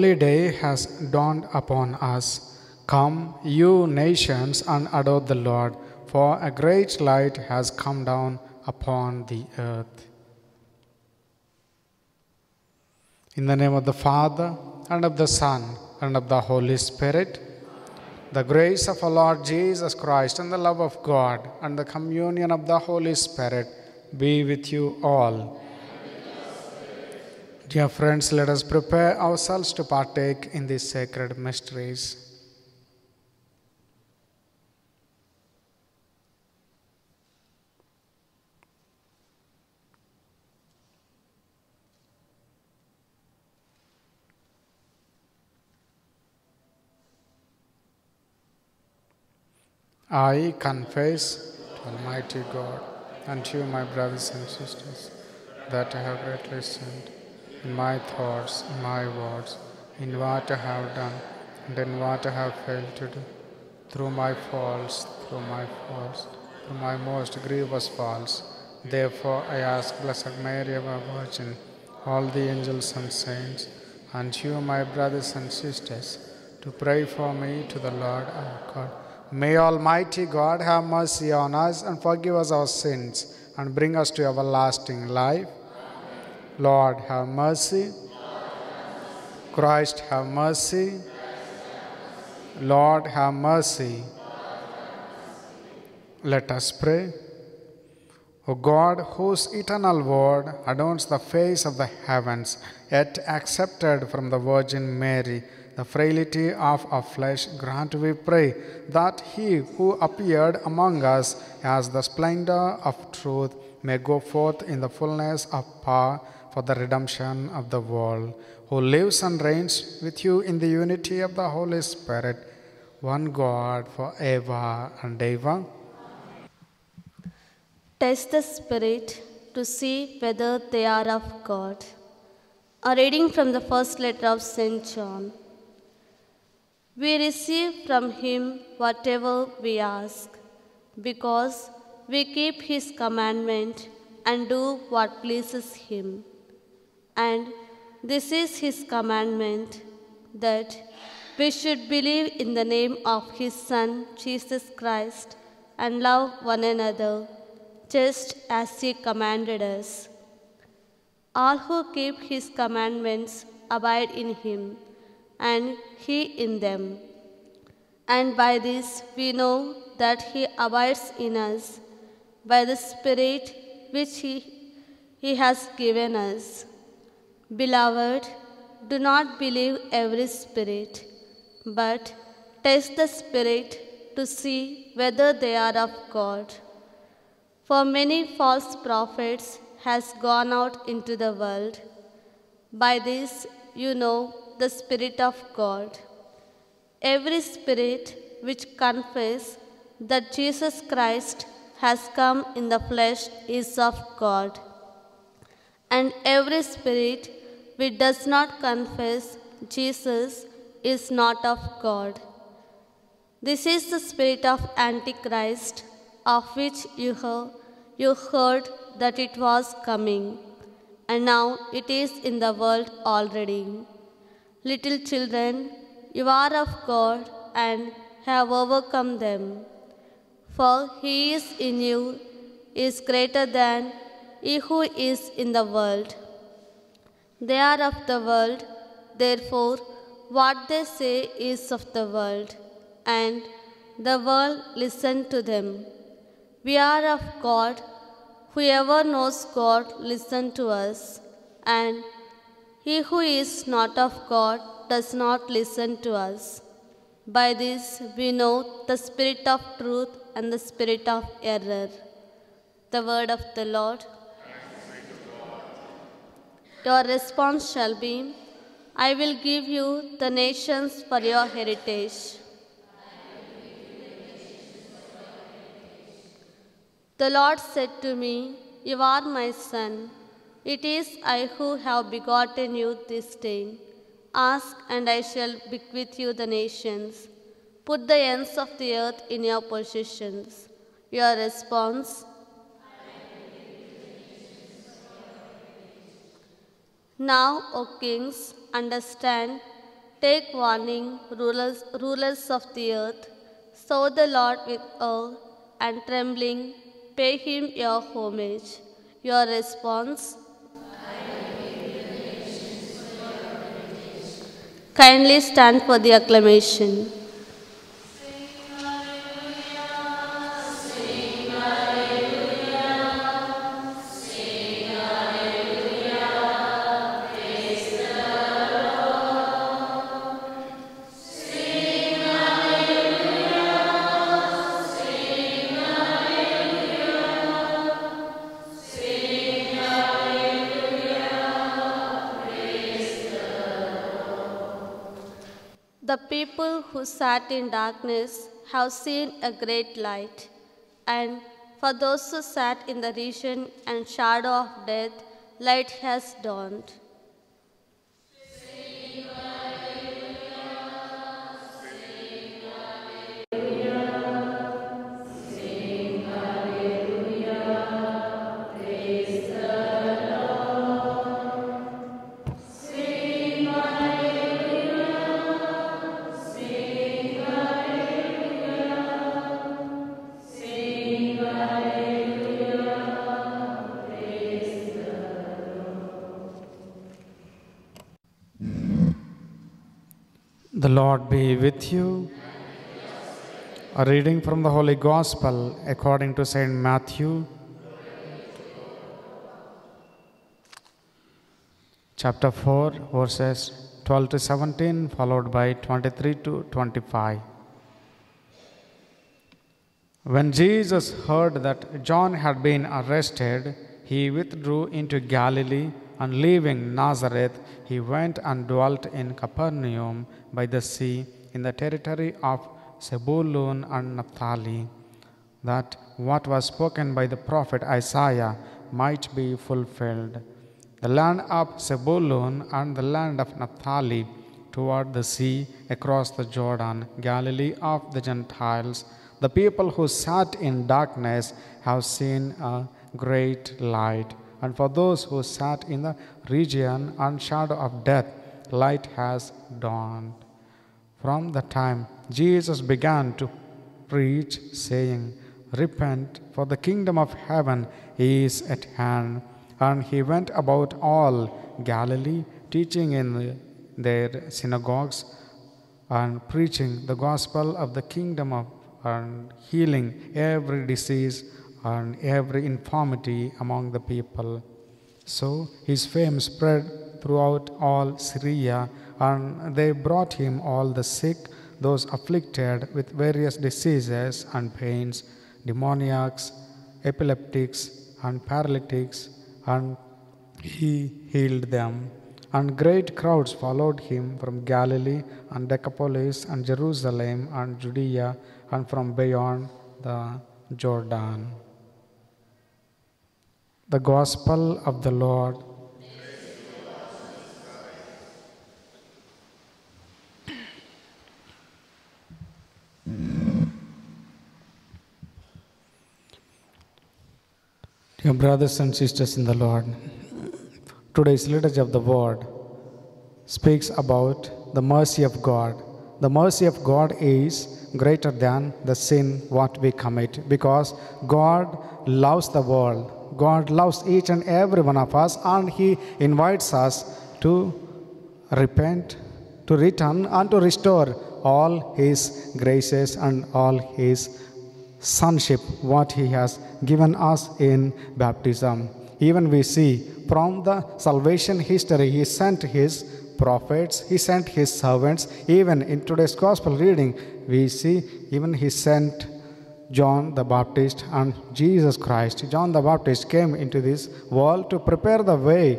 Holy day has dawned upon us. Come, you nations, and adore the Lord, for a great light has come down upon the earth. In the name of the Father, and of the Son, and of the Holy Spirit, the grace of our Lord Jesus Christ, and the love of God, and the communion of the Holy Spirit be with you all. Dear friends, let us prepare ourselves to partake in these sacred mysteries. I confess to Almighty God and to you, my brothers and sisters, that I have greatly sinned in my thoughts, in my words, in what I have done, and in what I have failed to do. Through my faults, through my faults, through my most grievous faults. Therefore, I ask Blessed Mary, our Virgin, all the angels and saints, and you, my brothers and sisters, to pray for me to the Lord our God. May Almighty God have mercy on us and forgive us our sins and bring us to everlasting life. Lord, have mercy. Christ, have mercy. Lord, have mercy. Let us pray. O God, whose eternal word adorns the face of the heavens, yet accepted from the Virgin Mary the frailty of our flesh, grant, we pray, that he who appeared among us as the splendor of truth may go forth in the fullness of power for the redemption of the world, who lives and reigns with you in the unity of the Holy Spirit, one God forever and ever. Test the Spirit to see whether they are of God. A reading from the first letter of St. John. We receive from him whatever we ask, because we keep his commandment and do what pleases him. And this is his commandment that we should believe in the name of his Son, Jesus Christ, and love one another, just as he commanded us. All who keep his commandments abide in him, and he in them. And by this we know that he abides in us, by the Spirit which he, he has given us. Beloved, do not believe every spirit, but test the spirit to see whether they are of God. For many false prophets has gone out into the world. By this you know the Spirit of God. Every spirit which confess that Jesus Christ has come in the flesh is of God. And every spirit which does not confess Jesus is not of God. This is the spirit of Antichrist, of which you heard, you heard that it was coming, and now it is in the world already. Little children, you are of God and have overcome them. For he is in you is greater than he who is in the world. They are of the world, therefore, what they say is of the world, and the world listen to them. We are of God. Whoever knows God listen to us, and he who is not of God does not listen to us. By this we know the spirit of truth and the spirit of error. The word of the Lord. Your response shall be, I will give you the nations for your heritage. The Lord said to me, You are my son. It is I who have begotten you this day. Ask, and I shall bequeath you the nations. Put the ends of the earth in your possessions. Your response Now, O kings, understand, take warning, rulers, rulers of the earth. Serve the Lord with awe and trembling, pay him your homage. Your response Kindly stand for the acclamation. Who sat in darkness have seen a great light, and for those who sat in the region and shadow of death, light has dawned. Lord be with you. A reading from the Holy Gospel according to St. Matthew. Chapter 4, verses 12 to 17, followed by 23 to 25. When Jesus heard that John had been arrested, he withdrew into Galilee, and leaving Nazareth, he went and dwelt in Capernaum by the sea in the territory of Zebulun and Naphtali, that what was spoken by the prophet Isaiah might be fulfilled. The land of Zebulun and the land of Naphtali toward the sea across the Jordan, Galilee of the Gentiles. The people who sat in darkness have seen a great light. And for those who sat in the region and shadow of death, light has dawned. From the time Jesus began to preach, saying, Repent, for the kingdom of heaven is at hand. And he went about all Galilee, teaching in their synagogues and preaching the gospel of the kingdom of and healing every disease and every infirmity among the people. So his fame spread throughout all Syria, and they brought him all the sick, those afflicted with various diseases and pains, demoniacs, epileptics, and paralytics, and he healed them. And great crowds followed him from Galilee and Decapolis and Jerusalem and Judea and from beyond the Jordan. The Gospel of the Lord. Dear brothers and sisters in the Lord, today's liturgy of the Word speaks about the mercy of God. The mercy of God is greater than the sin what we commit because God loves the world. God loves each and every one of us and He invites us to repent, to return, and to restore all His graces and all His sonship, what He has given us in baptism. Even we see from the salvation history, He sent His prophets, He sent His servants. Even in today's gospel reading, we see even He sent John the Baptist and Jesus Christ. John the Baptist came into this world to prepare the way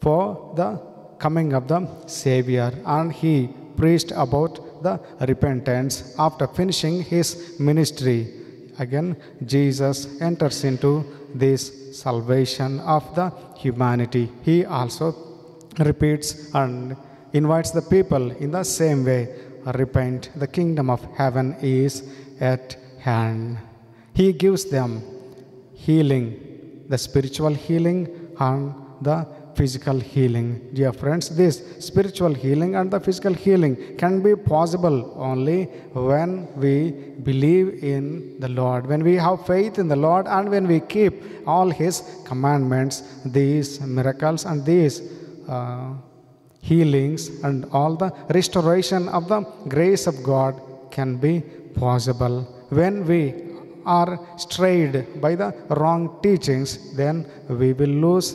for the coming of the Savior, and he preached about the repentance. After finishing his ministry, again Jesus enters into this salvation of the humanity. He also repeats and invites the people in the same way repent, the kingdom of heaven is at hand. He gives them healing, the spiritual healing and the physical healing. Dear friends, this spiritual healing and the physical healing can be possible only when we believe in the Lord, when we have faith in the Lord, and when we keep all His commandments. These miracles and these uh, healings and all the restoration of the grace of God can be possible. When we are strayed by the wrong teachings, then we will lose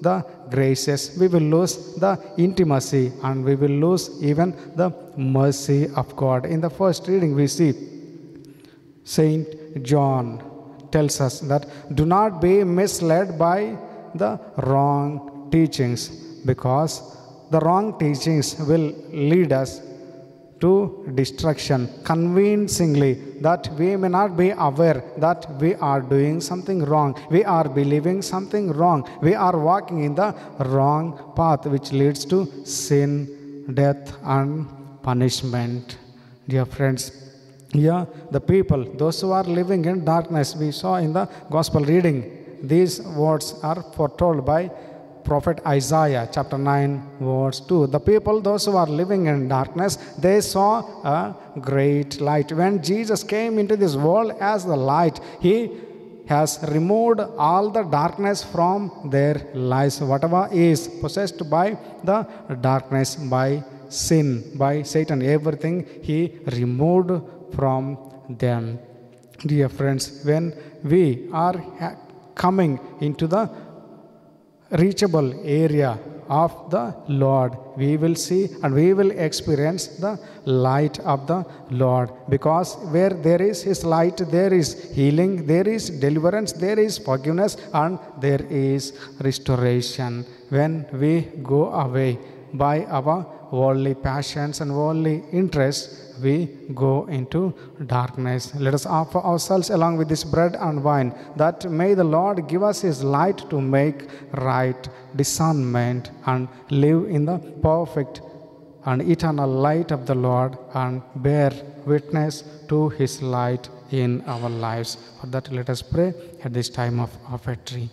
the graces, we will lose the intimacy, and we will lose even the mercy of God. In the first reading, we see Saint John tells us that do not be misled by the wrong teachings because the wrong teachings will lead us to destruction convincingly that we may not be aware that we are doing something wrong we are believing something wrong we are walking in the wrong path which leads to sin death and punishment. Dear friends yeah the people those who are living in darkness we saw in the gospel reading these words are foretold by prophet Isaiah, chapter 9, verse 2. The people, those who are living in darkness, they saw a great light. When Jesus came into this world as the light, he has removed all the darkness from their lives. Whatever is possessed by the darkness, by sin, by Satan, everything he removed from them. Dear friends, when we are coming into the reachable area of the Lord, we will see and we will experience the light of the Lord. Because where there is His light, there is healing, there is deliverance, there is forgiveness, and there is restoration. When we go away by our worldly passions and worldly interests, we go into darkness. Let us offer ourselves along with this bread and wine, that may the Lord give us His light to make right discernment and live in the perfect and eternal light of the Lord and bear witness to His light in our lives. For that, let us pray at this time of offertory.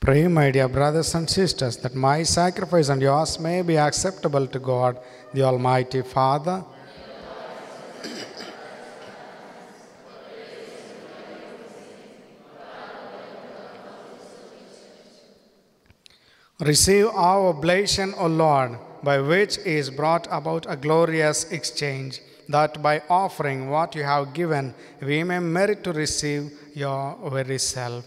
Pray, my dear brothers and sisters, that my sacrifice and yours may be acceptable to God, the Almighty Father. Receive our oblation, O Lord, by which is brought about a glorious exchange, that by offering what you have given, we may merit to receive your very self.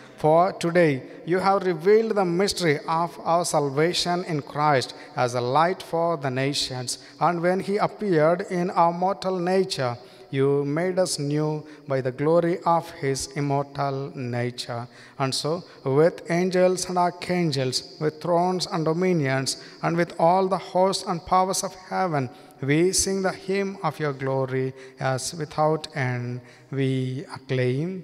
For today you have revealed the mystery of our salvation in Christ as a light for the nations. And when he appeared in our mortal nature, you made us new by the glory of his immortal nature. And so, with angels and archangels, with thrones and dominions, and with all the hosts and powers of heaven, we sing the hymn of your glory as without end we acclaim.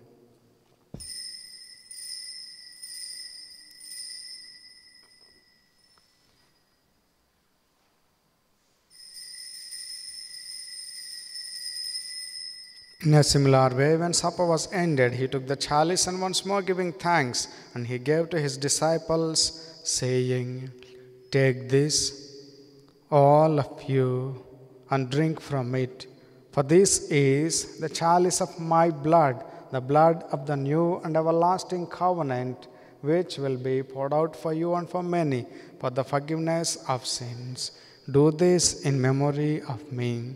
In a similar way, when supper was ended, he took the chalice and once more giving thanks, and he gave to his disciples, saying, Take this, all of you, and drink from it. For this is the chalice of my blood, the blood of the new and everlasting covenant, which will be poured out for you and for many for the forgiveness of sins. Do this in memory of me.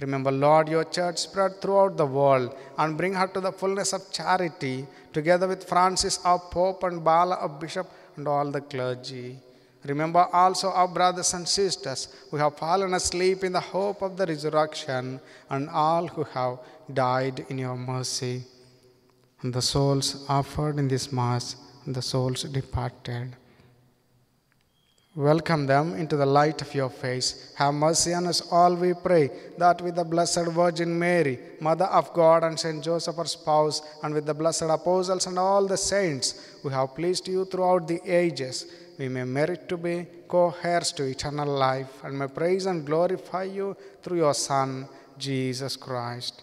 Remember, Lord, your church spread throughout the world and bring her to the fullness of charity, together with Francis, our Pope, and Bala, our Bishop, and all the clergy. Remember also our brothers and sisters who have fallen asleep in the hope of the resurrection, and all who have died in your mercy. And the souls offered in this Mass, and the souls departed. Welcome them into the light of your face. Have mercy on us all, we pray, that with the Blessed Virgin Mary, Mother of God, and Saint Joseph, her spouse, and with the blessed apostles and all the saints who have pleased you throughout the ages, we may merit to be co heirs to eternal life, and may praise and glorify you through your Son, Jesus Christ.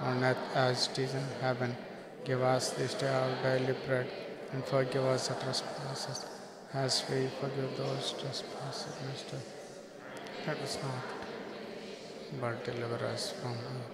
on earth as it is in heaven. Give us this day our daily bread, and forgive us our trespasses, as we forgive those trespass against us. Let us not, but deliver us from evil.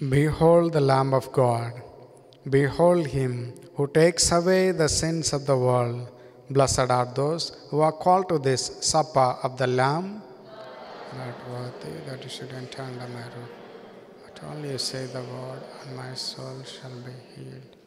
Behold the Lamb of God. Behold him who takes away the sins of the world. Blessed are those who are called to this supper of the Lamb. Not worthy that you should enter under my roof, but only you say the word, and my soul shall be healed.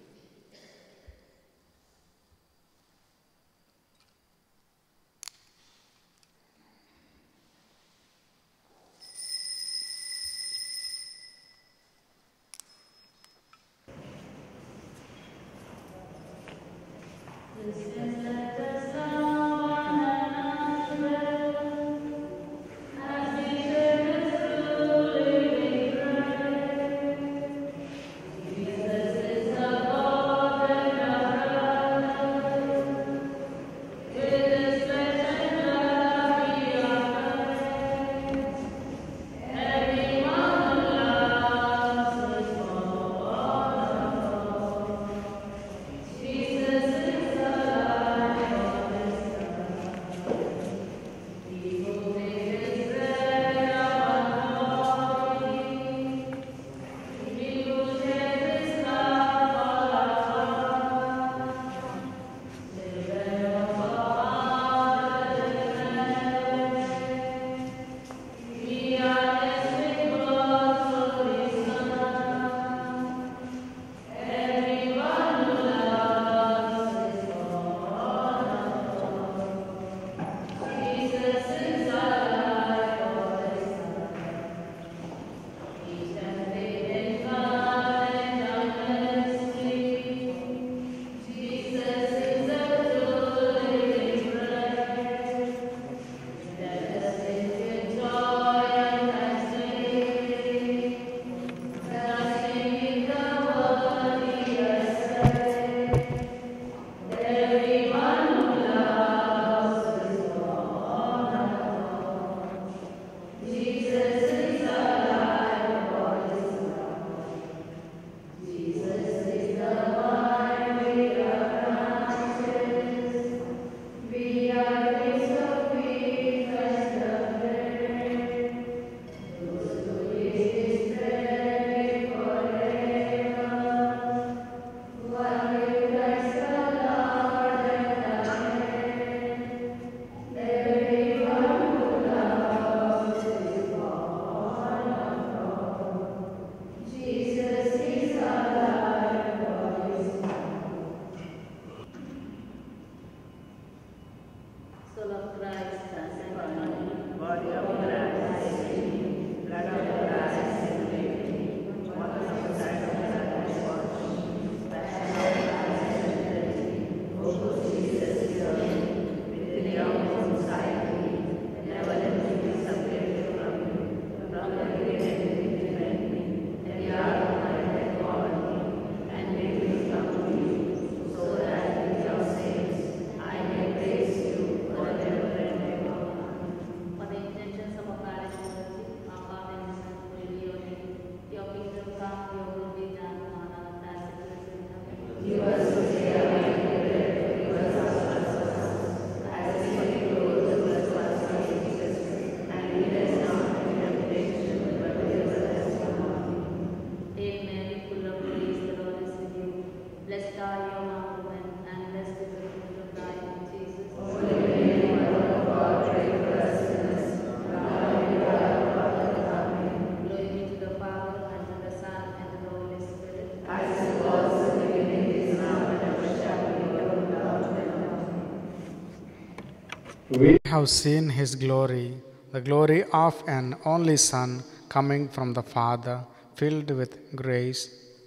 Have seen his glory, the glory of an only Son coming from the Father, filled with grace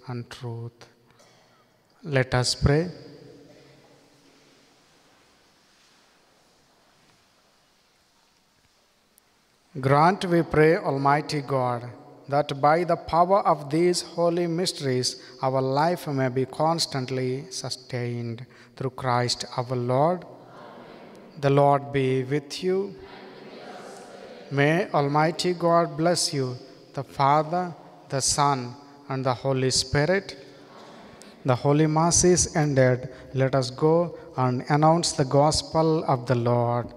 and truth. Let us pray. Grant, we pray, Almighty God, that by the power of these holy mysteries our life may be constantly sustained through Christ our Lord. The Lord be with you. May Almighty God bless you, the Father, the Son, and the Holy Spirit. The Holy Mass is ended. Let us go and announce the gospel of the Lord.